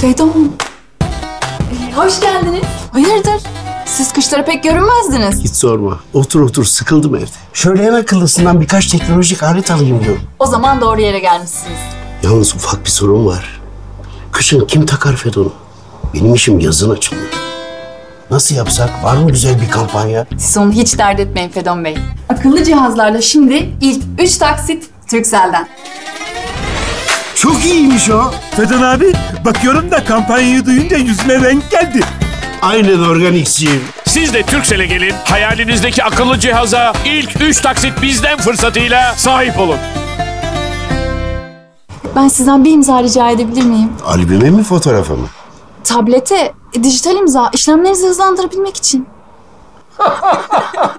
Fedon. Ee, hoş geldiniz. Hayırdır? Siz kışlara pek görünmezdiniz. Hiç sorma. Otur otur sıkıldım evde. Şöyle en akıllısından birkaç teknolojik alet alayım diyorum. O zaman doğru yere gelmişsiniz. Yalnız ufak bir sorun var. Kışın kim takar Fedon'u? Benim işim yazın açılıyor. Nasıl yapsak? Var mı güzel bir kampanya? Siz onu hiç dert etmeyin Fedon Bey. Akıllı cihazlarla şimdi ilk 3 taksit Turkcell'den. Çok iyiymiş o. Fedon abi bakıyorum da kampanyayı duyunca yüzüne renk geldi. Aynen organikçiyim. Siz de Turkcell'e gelin. Hayalinizdeki akıllı cihaza ilk 3 taksit bizden fırsatıyla sahip olun. Ben sizden bir imza rica edebilir miyim? Albüme mi fotoğrafa mı? Tablete, e, dijital imza, işlemlerinizi hızlandırabilmek için.